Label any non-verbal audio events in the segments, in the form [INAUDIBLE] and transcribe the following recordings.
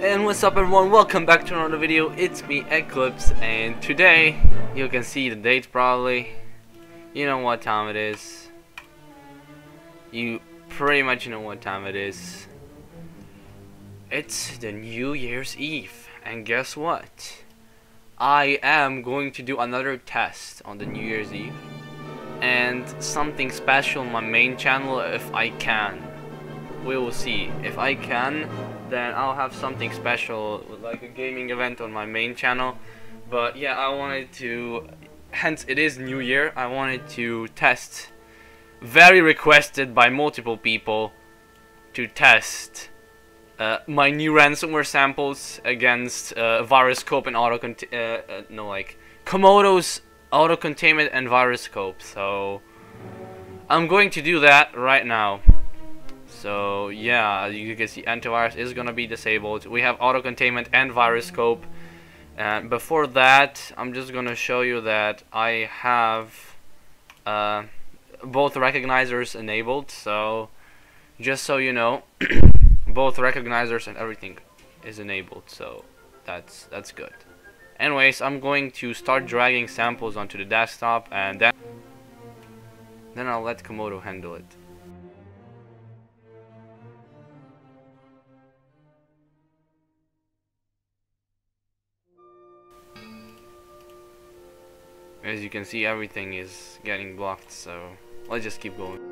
And what's up everyone, welcome back to another video, it's me Eclypsee and today, you can see the date probably, you know what time it is, you pretty much know what time it is, it's the New Year's Eve and guess what, I am going to do another test on the New Year's Eve and something special on my main channel if I can, we will see, if I can then I'll have something special like a gaming event on my main channel. But yeah I wanted to hence it is new year I wanted to test very requested by multiple people to test uh, my new ransomware samples against uh, VirusScope and auto uh, uh, no like Comodo's auto containment and VirusScope so I'm going to do that right now so yeah, you can see antivirus is gonna be disabled. We have auto containment and VirusScope. And before that, I'm just gonna show you that I have uh, both recognizers enabled. So just so you know, [COUGHS] both recognizers and everything is enabled. So that's that's good. Anyways, I'm going to start dragging samples onto the desktop and then then I'll let Comodo handle it. As you can see, everything is getting blocked, so let's just keep going.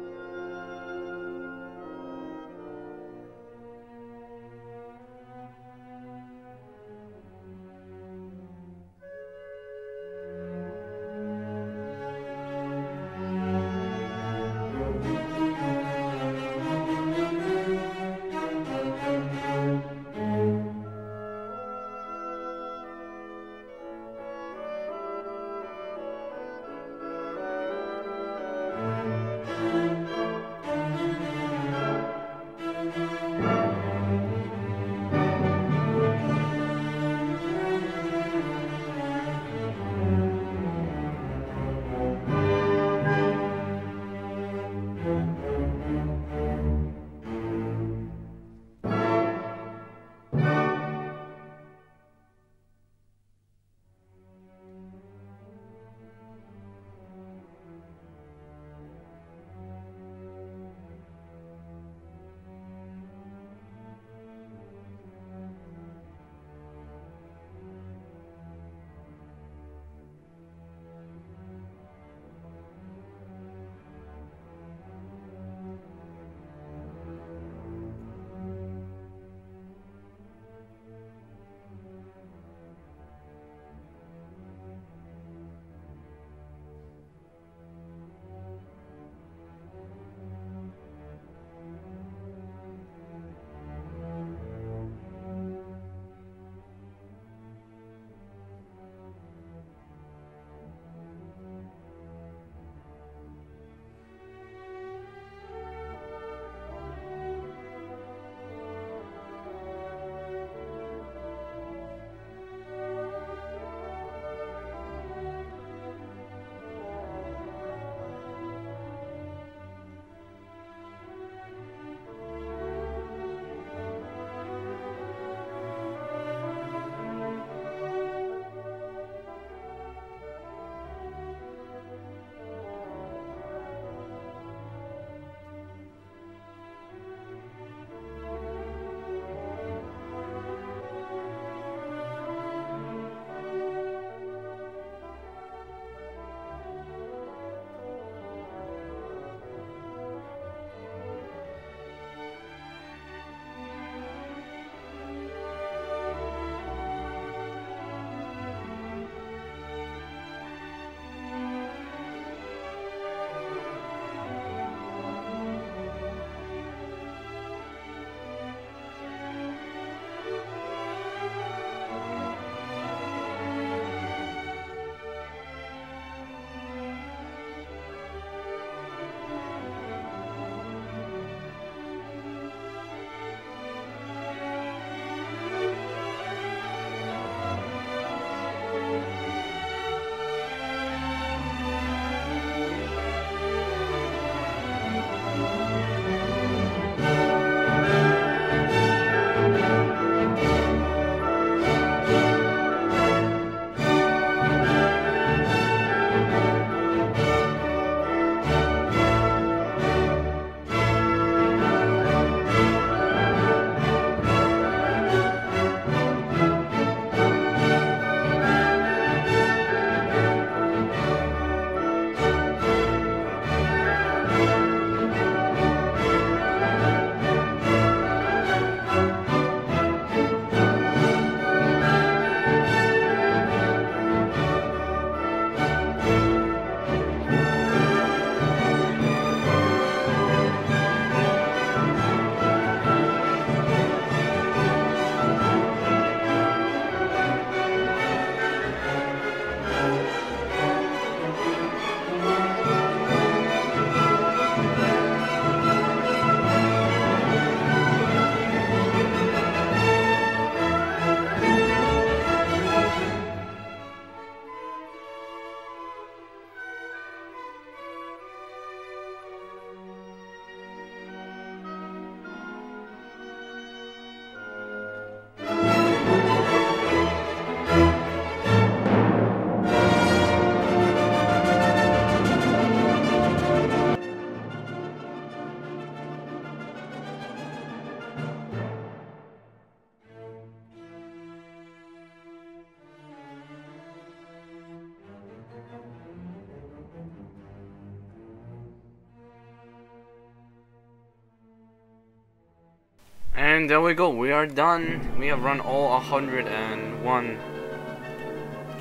And there we go, we are done. We have run all 101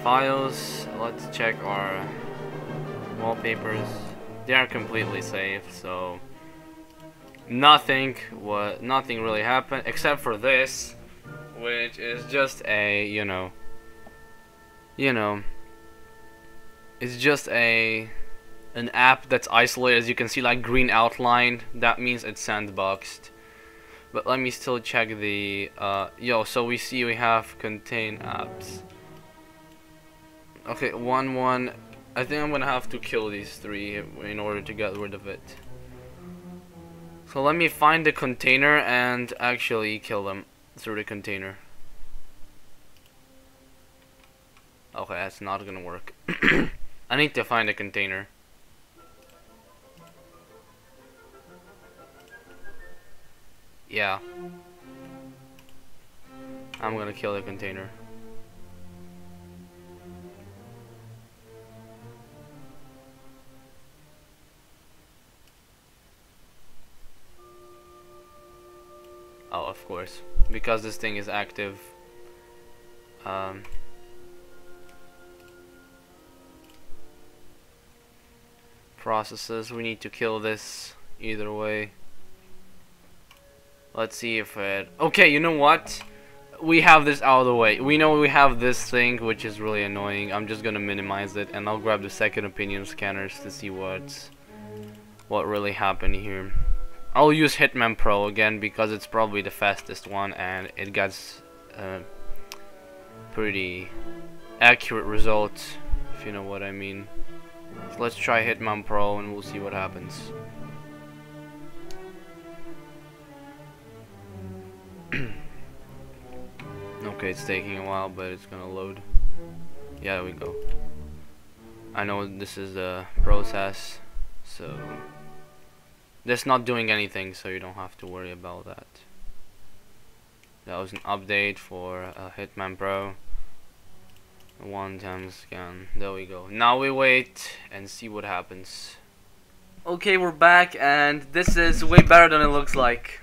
files. Let's check our wallpapers. They are completely safe, so nothing what nothing really happened except for this, which is just a, you know, you know, it's just a an app that's isolated as you can see like green outline that means it's sandboxed but let me still check the uh, yo so we see we have contain apps. Okay one one I think I'm gonna have to kill these three in order to get rid of it. So let me find the container and actually kill them through the container. Okay that's not gonna work. [COUGHS] I need to find a container Yeah. I'm gonna kill the container. Oh, of course. Because this thing is active. Um, processes, we need to kill this either way. Let's see if it... Okay, you know what? We have this out of the way. We know we have this thing, which is really annoying. I'm just gonna minimize it, and I'll grab the second opinion scanners to see what's... What really happened here. I'll use Hitman Pro again, because it's probably the fastest one, and it gets... Uh, pretty accurate results, if you know what I mean. So let's try Hitman Pro, and we'll see what happens. Okay, it's taking a while, but it's gonna load. Yeah, there we go. I know this is a process, so that's not doing anything, so you don't have to worry about that. That was an update for uh, Hitman Pro. One time scan. There we go. Now we wait and see what happens. Okay, we're back, and this is way better than it looks like.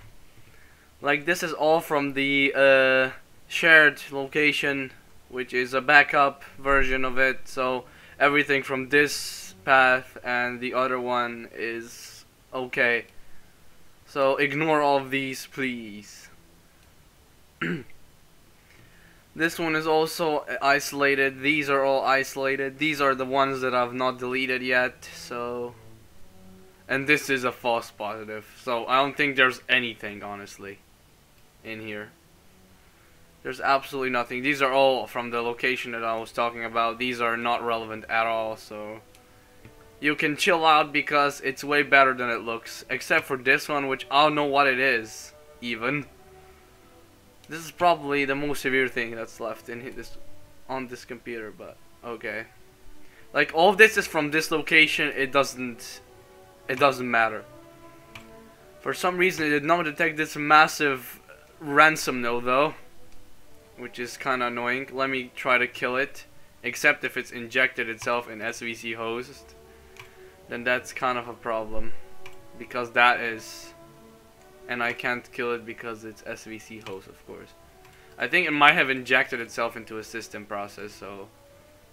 Like this is all from the uh, shared location, which is a backup version of it. So everything from this path and the other one is okay. So ignore all of these, please. [CLEARS THROAT] this one is also isolated. These are all isolated. These are the ones that I've not deleted yet. So, and this is a false positive. So I don't think there's anything, honestly in here. There's absolutely nothing. These are all from the location that I was talking about. These are not relevant at all, so... You can chill out because it's way better than it looks. Except for this one, which I don't know what it is, even. This is probably the most severe thing that's left in this on this computer, but okay. Like all this is from this location, it doesn't it doesn't matter. For some reason it did not detect this massive ransom node though, which is kind of annoying. Let me try to kill it, except if it's injected itself in SVC host, then that's kind of a problem, because that is, and I can't kill it because it's SVC host, of course. I think it might have injected itself into a system process, so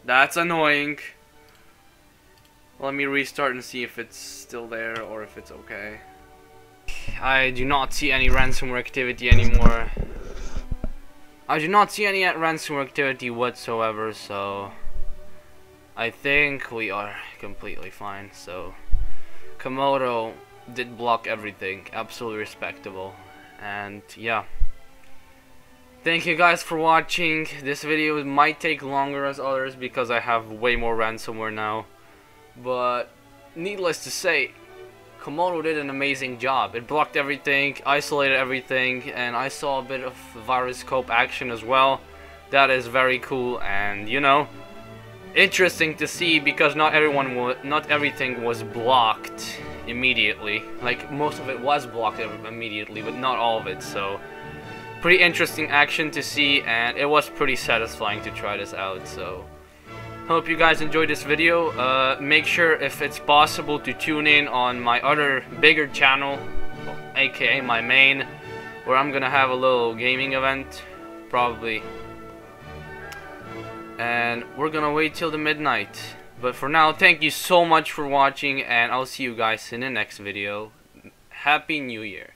that's annoying. Let me restart and see if it's still there or if it's okay. I do not see any ransomware activity anymore. I do not see any ransomware activity whatsoever, so I think we are completely fine. So Comodo did block everything, absolutely respectable, and yeah. Thank you guys for watching. This video might take longer as others because I have way more ransomware now, but needless to say, Comodo did an amazing job. It blocked everything, isolated everything, and I saw a bit of VirusScope action as well. That is very cool, and you know, interesting to see because not everyone was, not everything was blocked immediately. Like most of it was blocked immediately, but not all of it. So, pretty interesting action to see, and it was pretty satisfying to try this out. So. Hope you guys enjoyed this video. Uh, make sure if it's possible to tune in on my other bigger channel, aka my main, where I'm gonna have a little gaming event, probably. And we're gonna wait till the midnight. But for now, thank you so much for watching, and I'll see you guys in the next video. Happy New Year.